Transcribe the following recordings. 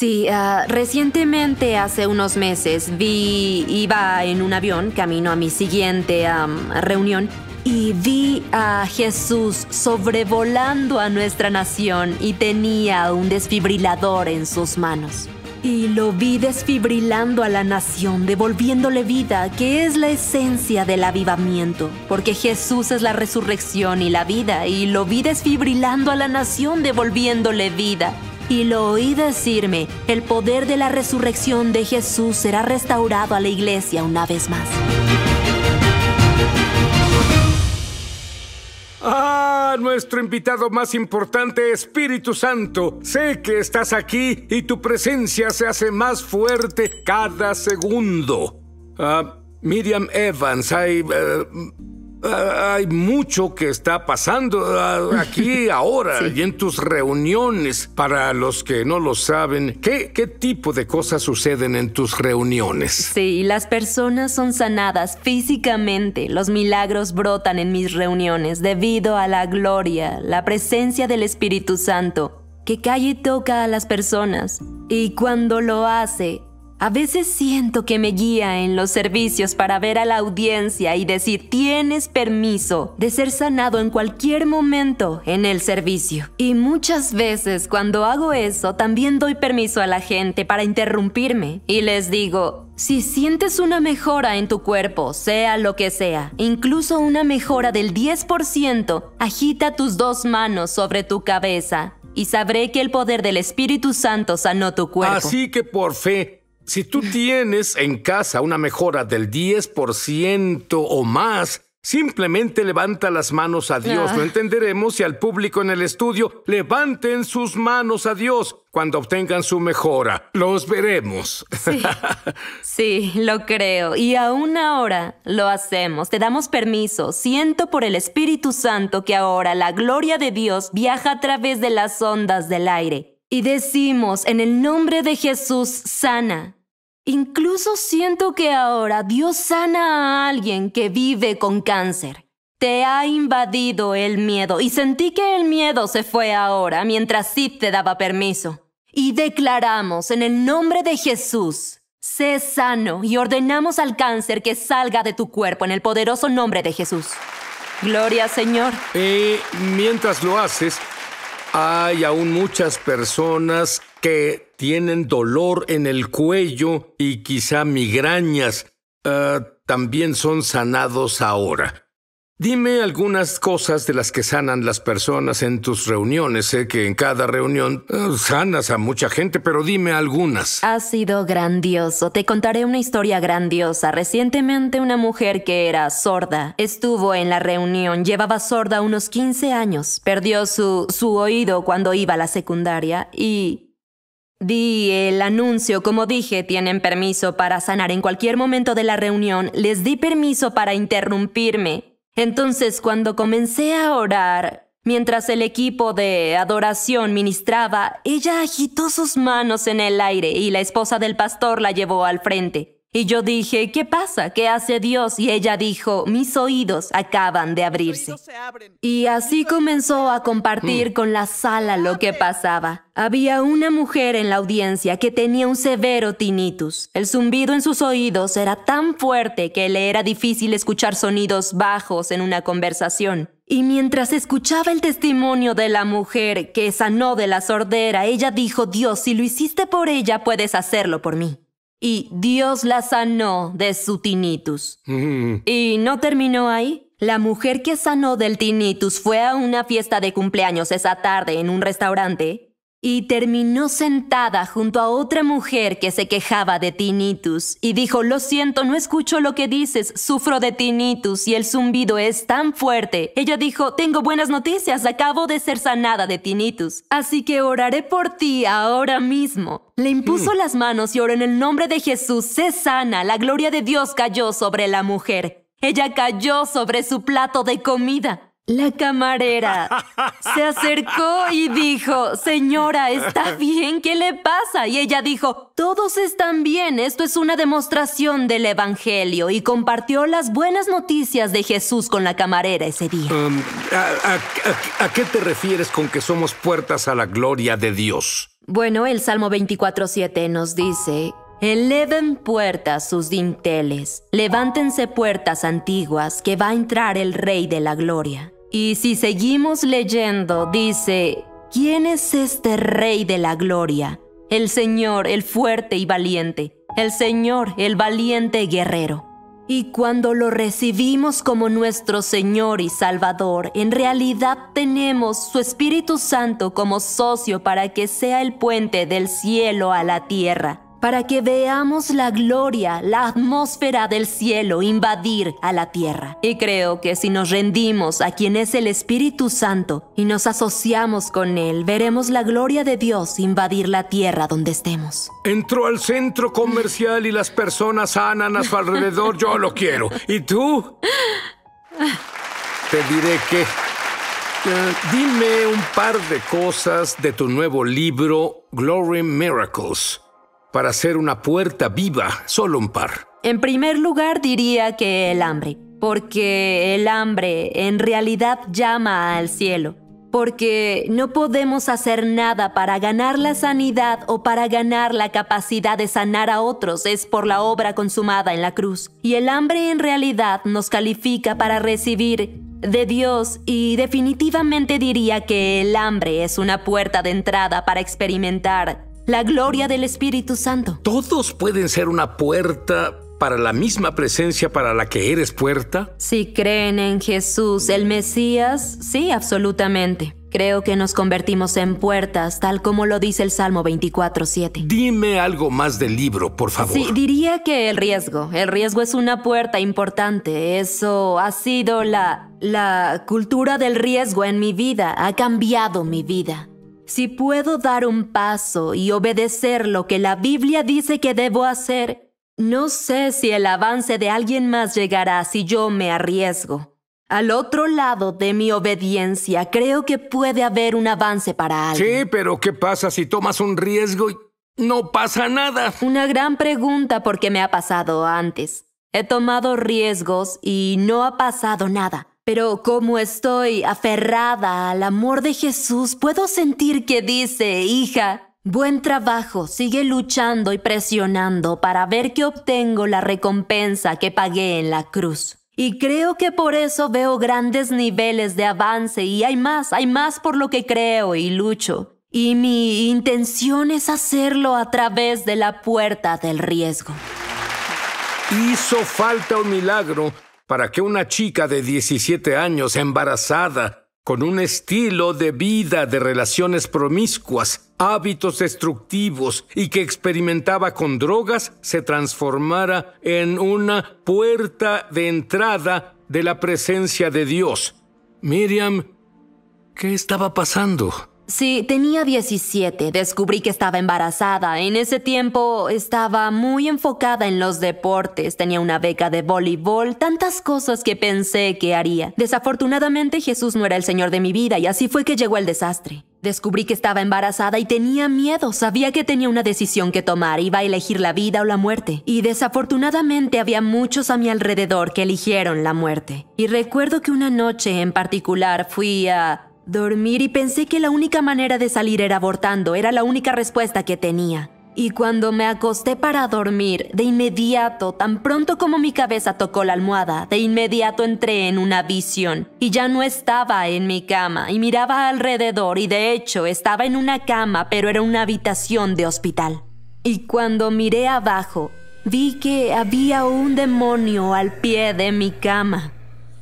Sí, ah, recientemente, hace unos meses, vi, iba en un avión camino a mi siguiente reunión y vi a Jesús sobrevolando a nuestra nación y tenía un desfibrilador en sus manos. Y lo vi desfibrilando a la nación, devolviéndole vida, que es la esencia del avivamiento, porque Jesús es la resurrección y la vida, y lo vi desfibrilando a la nación, devolviéndole vida. Y lo oí decirme, el poder de la resurrección de Jesús será restaurado a la iglesia una vez más. Ah, nuestro invitado más importante, Espíritu Santo. Sé que estás aquí y tu presencia se hace más fuerte cada segundo. Ah, Miriam Evans, hay... Eh, hay mucho que está pasando ah, aquí ahora y en tus reuniones. Para los que no lo saben, ¿qué, ¿qué tipo de cosas suceden en tus reuniones? Sí, las personas son sanadas físicamente. Los milagros brotan en mis reuniones debido a la gloria, la presencia del Espíritu Santo, que cae y toca a las personas. Y cuando lo hace, a veces siento que me guía en los servicios para ver a la audiencia y decir, tienes permiso de ser sanado en cualquier momento en el servicio. Y muchas veces cuando hago eso, también doy permiso a la gente para interrumpirme y les digo, si sientes una mejora en tu cuerpo, sea lo que sea, incluso una mejora del 10%, agita tus dos manos sobre tu cabeza y sabré que el poder del Espíritu Santo sanó tu cuerpo. Así que por fe, si tú tienes en casa una mejora del 10% o más, simplemente levanta las manos a Dios. Lo ah. entenderemos si al público en el estudio levanten sus manos a Dios cuando obtengan su mejora. Los veremos. Sí, sí, lo creo. Y aún ahora lo hacemos. Te damos permiso. Siento por el Espíritu Santo que ahora la gloria de Dios viaja a través de las ondas del aire. Y decimos, en el nombre de Jesús, sana. Incluso siento que ahora Dios sana a alguien que vive con cáncer. Te ha invadido el miedo y sentí que el miedo se fue ahora mientras Sid te daba permiso. Y declaramos en el nombre de Jesús, sé sano y ordenamos al cáncer que salga de tu cuerpo en el poderoso nombre de Jesús. Gloria Señor. Y mientras lo haces, hay aún muchas personas que tienen dolor en el cuello y quizá migrañas. Ah, también son sanados ahora. Dime algunas cosas de las que sanan las personas en tus reuniones. Sé que en cada reunión ah, sanas a mucha gente, pero dime algunas. Ha sido grandioso. Te contaré una historia grandiosa. Recientemente una mujer que era sorda estuvo en la reunión. Llevaba sorda unos 15 años. Perdió su, su oído cuando iba a la secundaria y Di el anuncio, como dije, tienen permiso para sanar en cualquier momento de la reunión. Les di permiso para interrumpirme. Entonces, cuando comencé a orar, mientras el equipo de adoración ministraba, ella agitó sus manos en el aire y la esposa del pastor la llevó al frente. Y yo dije, ¿qué pasa? ¿Qué hace Dios? Y ella dijo, mis oídos acaban de abrirse. Y así comenzó a compartir mm. con la sala lo que pasaba. Había una mujer en la audiencia que tenía un severo tinnitus. El zumbido en sus oídos era tan fuerte que le era difícil escuchar sonidos bajos en una conversación. Y mientras escuchaba el testimonio de la mujer que sanó de la sordera, ella dijo, Dios, si lo hiciste por ella, puedes hacerlo por mí y Dios la sanó de su tinnitus. Mm. Y no terminó ahí. La mujer que sanó del tinnitus fue a una fiesta de cumpleaños esa tarde en un restaurante y terminó sentada junto a otra mujer que se quejaba de tinnitus y dijo, lo siento, no escucho lo que dices, sufro de tinnitus y el zumbido es tan fuerte. Ella dijo, tengo buenas noticias, acabo de ser sanada de tinnitus, así que oraré por ti ahora mismo. Le impuso mm. las manos y oró en el nombre de Jesús, sé sana, la gloria de Dios cayó sobre la mujer. Ella cayó sobre su plato de comida. La camarera se acercó y dijo, Señora, ¿está bien? ¿Qué le pasa? Y ella dijo, Todos están bien, esto es una demostración del Evangelio y compartió las buenas noticias de Jesús con la camarera ese día. Um, ¿a, qué te refieres con que somos puertas a la gloria de Dios? Bueno, el Salmo 24.7 nos dice, Eleven puertas sus dinteles, levántense puertas antiguas, que va a entrar el Rey de la Gloria. Y si seguimos leyendo, dice, ¿quién es este Rey de la Gloria? El Señor, el fuerte y valiente, el Señor, el valiente guerrero. Y cuando lo recibimos como nuestro Señor y Salvador, en realidad tenemos su Espíritu Santo como socio para que sea el puente del cielo a la tierra para que veamos la gloria, la atmósfera del cielo invadir a la tierra. Y creo que si nos rendimos a quien es el Espíritu Santo y nos asociamos con Él, veremos la gloria de Dios invadir la tierra donde estemos. Entró al centro comercial y las personas sanan a su alrededor. Yo lo quiero. ¿Y tú? Te diré que... Eh, dime un par de cosas de tu nuevo libro, Glory Miracles para hacer una puerta viva, solo un par. En primer lugar diría que el hambre, porque el hambre en realidad llama al cielo, porque no podemos hacer nada para ganar la sanidad o para ganar la capacidad de sanar a otros, es por la obra consumada en la cruz. Y el hambre en realidad nos califica para recibir de Dios y definitivamente diría que el hambre es una puerta de entrada para experimentar la gloria del Espíritu Santo. ¿Todos pueden ser una puerta para la misma presencia para la que eres puerta? Si creen en Jesús, el Mesías, sí, absolutamente. Creo que nos convertimos en puertas, tal como lo dice el Salmo 24.7. Dime algo más del libro, por favor. Sí, diría que el riesgo. El riesgo es una puerta importante. Eso ha sido la... La cultura del riesgo en mi vida. Ha cambiado mi vida. Si puedo dar un paso y obedecer lo que la Biblia dice que debo hacer, no sé si el avance de alguien más llegará si yo me arriesgo. Al otro lado de mi obediencia, creo que puede haber un avance para alguien. Sí, pero ¿qué pasa si tomas un riesgo y no pasa nada? Una gran pregunta porque me ha pasado antes. He tomado riesgos y no ha pasado nada. Pero como estoy aferrada al amor de Jesús, puedo sentir que dice, hija, buen trabajo, sigue luchando y presionando para ver que obtengo la recompensa que pagué en la cruz. Y creo que por eso veo grandes niveles de avance y hay más, hay más por lo que creo y lucho. Y mi intención es hacerlo a través de la puerta del riesgo. Hizo falta un milagro para que una chica de 17 años embarazada, con un estilo de vida de relaciones promiscuas, hábitos destructivos y que experimentaba con drogas, se transformara en una puerta de entrada de la presencia de Dios. Miriam, ¿qué estaba pasando? Sí, tenía 17. Descubrí que estaba embarazada. En ese tiempo estaba muy enfocada en los deportes. Tenía una beca de voleibol, tantas cosas que pensé que haría. Desafortunadamente Jesús no era el Señor de mi vida y así fue que llegó el desastre. Descubrí que estaba embarazada y tenía miedo. Sabía que tenía una decisión que tomar. Iba a elegir la vida o la muerte. Y desafortunadamente había muchos a mi alrededor que eligieron la muerte. Y recuerdo que una noche en particular fui a Dormir y pensé que la única manera de salir era abortando, era la única respuesta que tenía. Y cuando me acosté para dormir, de inmediato, tan pronto como mi cabeza tocó la almohada, de inmediato entré en una visión. Y ya no estaba en mi cama, y miraba alrededor, y de hecho estaba en una cama, pero era una habitación de hospital. Y cuando miré abajo, vi que había un demonio al pie de mi cama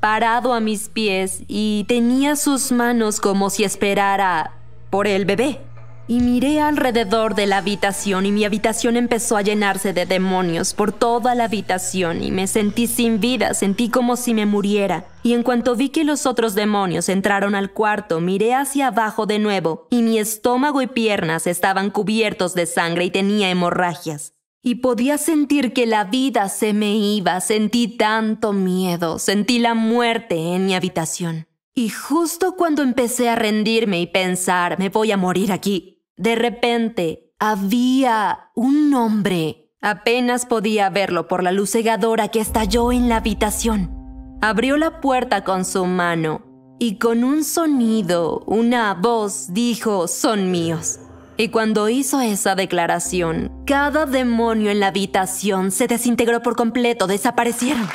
parado a mis pies y tenía sus manos como si esperara por el bebé. Y miré alrededor de la habitación y mi habitación empezó a llenarse de demonios por toda la habitación y me sentí sin vida, sentí como si me muriera. Y en cuanto vi que los otros demonios entraron al cuarto, miré hacia abajo de nuevo y mi estómago y piernas estaban cubiertos de sangre y tenía hemorragias y podía sentir que la vida se me iba, sentí tanto miedo, sentí la muerte en mi habitación. Y justo cuando empecé a rendirme y pensar, me voy a morir aquí, de repente había un hombre. Apenas podía verlo por la luz cegadora que estalló en la habitación. Abrió la puerta con su mano y con un sonido, una voz dijo, son míos. Y cuando hizo esa declaración, cada demonio en la habitación se desintegró por completo, desaparecieron.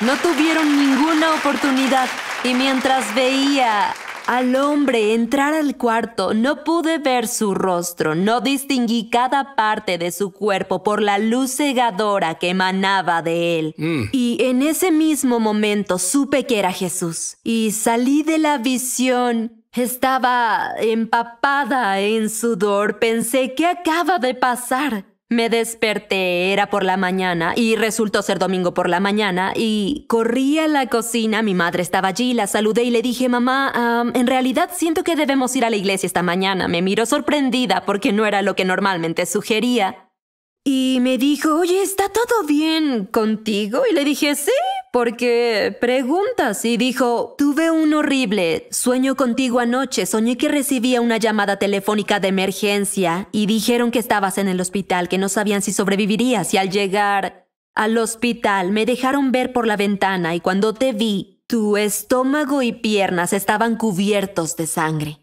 No tuvieron ninguna oportunidad y mientras veía al hombre entrar al cuarto, no pude ver su rostro, no distinguí cada parte de su cuerpo por la luz cegadora que emanaba de él. Mm. Y en ese mismo momento supe que era Jesús y salí de la visión. Estaba empapada en sudor, pensé ¿qué acaba de pasar. Me desperté, era por la mañana y resultó ser domingo por la mañana y corrí a la cocina, mi madre estaba allí, la saludé y le dije, mamá, am, en realidad siento que debemos ir a la iglesia esta mañana. Me miró sorprendida porque no era lo que normalmente sugería. Y me dijo, oye, ¿está todo bien contigo? Y le dije, sí, porque preguntas. Y dijo, tuve un horrible sueño contigo anoche. Soñé que recibía una llamada telefónica de emergencia y dijeron que estabas en el hospital, que no sabían si sobrevivirías. Y al llegar al hospital me dejaron ver por la ventana y cuando te vi, tu estómago y piernas estaban cubiertos de sangre.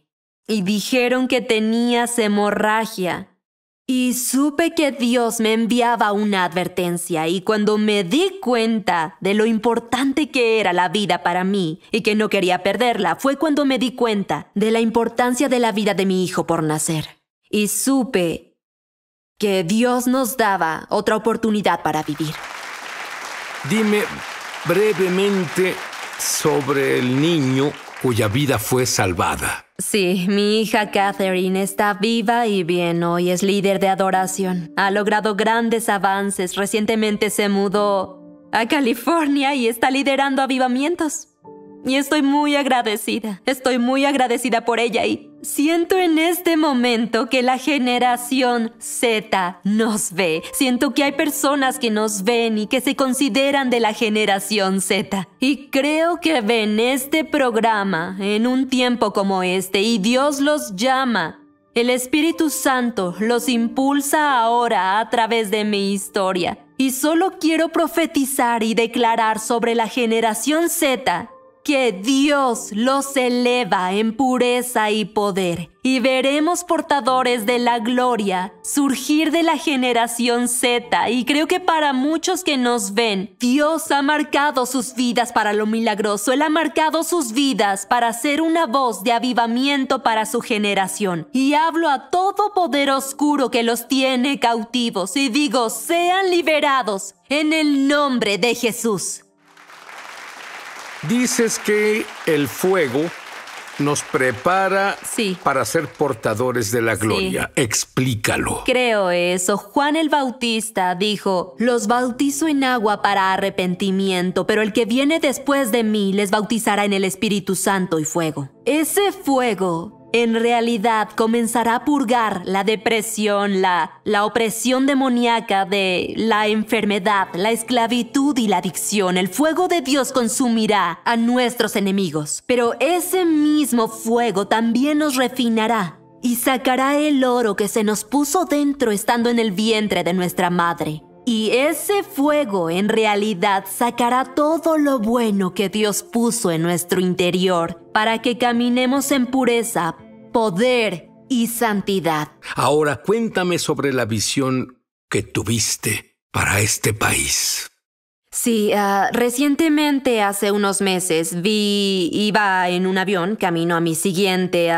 Y dijeron que tenías hemorragia. Y supe que Dios me enviaba una advertencia y cuando me di cuenta de lo importante que era la vida para mí y que no quería perderla, fue cuando me di cuenta de la importancia de la vida de mi hijo por nacer. Y supe que Dios nos daba otra oportunidad para vivir. Dime brevemente sobre el niño cuya vida fue salvada. Sí, mi hija Catherine está viva y bien hoy, es líder de adoración. Ha logrado grandes avances, recientemente se mudó a California y está liderando avivamientos. Y estoy muy agradecida, estoy muy agradecida por ella y siento en este momento que la generación Z nos ve. Siento que hay personas que nos ven y que se consideran de la generación Z. Y creo que ven este programa en un tiempo como este y Dios los llama. El Espíritu Santo los impulsa ahora a través de mi historia. Y solo quiero profetizar y declarar sobre la generación Z que Dios los eleva en pureza y poder, y veremos portadores de la gloria surgir de la generación Z, y creo que para muchos que nos ven, Dios ha marcado sus vidas para lo milagroso, Él ha marcado sus vidas para ser una voz de avivamiento para su generación, y hablo a todo poder oscuro que los tiene cautivos, y digo, sean liberados en el nombre de Jesús. Dices que el fuego nos prepara Sí. para ser portadores de la gloria. Explícalo. Creo eso. Juan el Bautista dijo, los bautizo en agua para arrepentimiento, pero el que viene después de mí les bautizará en el Espíritu Santo y fuego. Ese fuego en realidad comenzará a purgar la depresión, la, la opresión demoníaca de la enfermedad, la esclavitud y la adicción. El fuego de Dios consumirá a nuestros enemigos, pero ese mismo fuego también nos refinará y sacará el oro que se nos puso dentro estando en el vientre de nuestra madre. Y ese fuego en realidad sacará todo lo bueno que Dios puso en nuestro interior para que caminemos en pureza, poder y santidad. Ahora cuéntame sobre la visión que tuviste para este país. Sí, ah, recientemente, hace unos meses, vi, iba en un avión camino a mi siguiente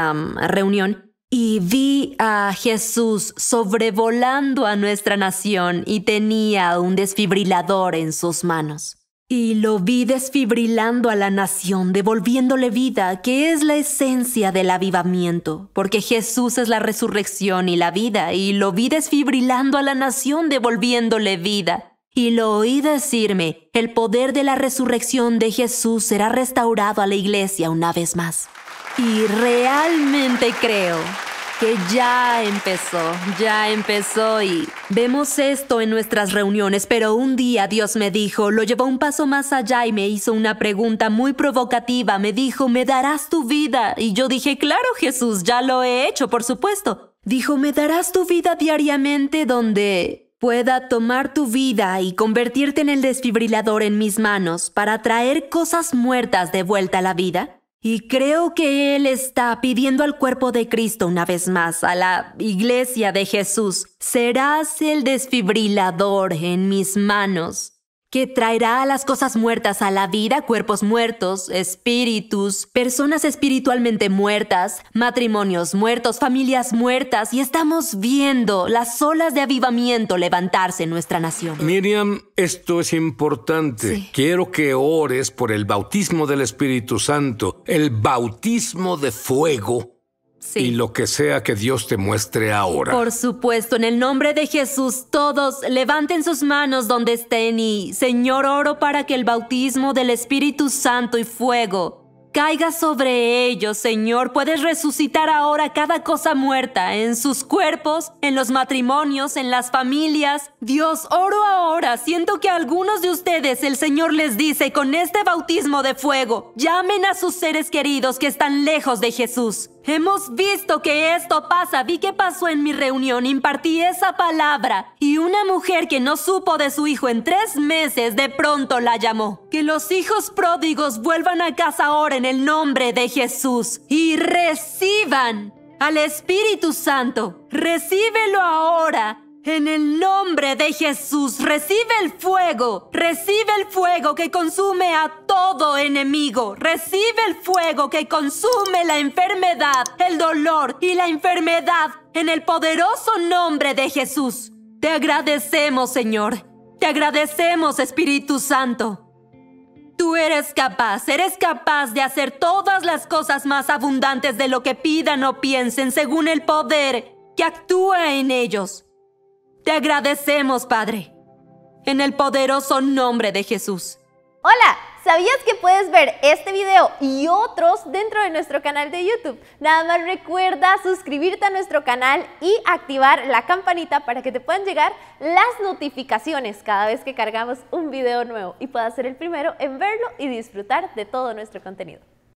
reunión y vi a Jesús sobrevolando a nuestra nación y tenía un desfibrilador en sus manos. Y lo vi desfibrilando a la nación, devolviéndole vida, que es la esencia del avivamiento, porque Jesús es la resurrección y la vida, y lo vi desfibrilando a la nación, devolviéndole vida. Y lo oí decirme, el poder de la resurrección de Jesús será restaurado a la iglesia una vez más. Y realmente creo que ya empezó, ya empezó y vemos esto en nuestras reuniones, pero un día Dios me dijo, lo llevó un paso más allá y me hizo una pregunta muy provocativa, me dijo, ¿me darás tu vida? Y yo dije, claro Jesús, ya lo he hecho, por supuesto. Dijo, ¿me darás tu vida diariamente donde pueda tomar tu vida y convertirte en el desfibrilador en mis manos para traer cosas muertas de vuelta a la vida? Y creo que Él está pidiendo al cuerpo de Cristo una vez más, a la iglesia de Jesús, serás el desfibrilador en mis manos que traerá las cosas muertas a la vida, cuerpos muertos, espíritus, personas espiritualmente muertas, matrimonios muertos, familias muertas, y estamos viendo las olas de avivamiento levantarse en nuestra nación. Miriam, esto es importante. Quiero que ores por el bautismo del Espíritu Santo, el bautismo de fuego y lo que sea que Dios te muestre ahora. Por supuesto, en el nombre de Jesús, todos levanten sus manos donde estén y, Señor, oro para que el bautismo del Espíritu Santo y fuego caiga sobre ellos, Señor. Puedes resucitar ahora cada cosa muerta en sus cuerpos, en los matrimonios, en las familias. Dios, oro ahora. Siento que algunos de ustedes el Señor les dice con este bautismo de fuego, llamen a sus seres queridos que están lejos de Jesús. Hemos visto que esto pasa. Vi que pasó en mi reunión. Impartí esa palabra. Y una mujer que no supo de su hijo en tres meses de pronto la llamó. Que los hijos pródigos vuelvan a casa ahora en el nombre de Jesús. Y reciban al Espíritu Santo. Recíbelo ahora en el nombre de Jesús, recibe el fuego, recibe el fuego que consume a todo enemigo, recibe el fuego que consume la enfermedad, el dolor y la enfermedad en el poderoso nombre de Jesús. Te agradecemos, Señor. Te agradecemos, Espíritu Santo. Tú eres capaz, eres capaz de hacer todas las cosas más abundantes de lo que pidan o piensen según el poder que actúa en ellos. Te agradecemos, Padre, en el poderoso nombre de Jesús. Hola, ¿sabías que puedes ver este video y otros dentro de nuestro canal de YouTube? Nada más recuerda suscribirte a nuestro canal y activar la campanita para que te puedan llegar las notificaciones cada vez que cargamos un video nuevo y puedas ser el primero en verlo y disfrutar de todo nuestro contenido.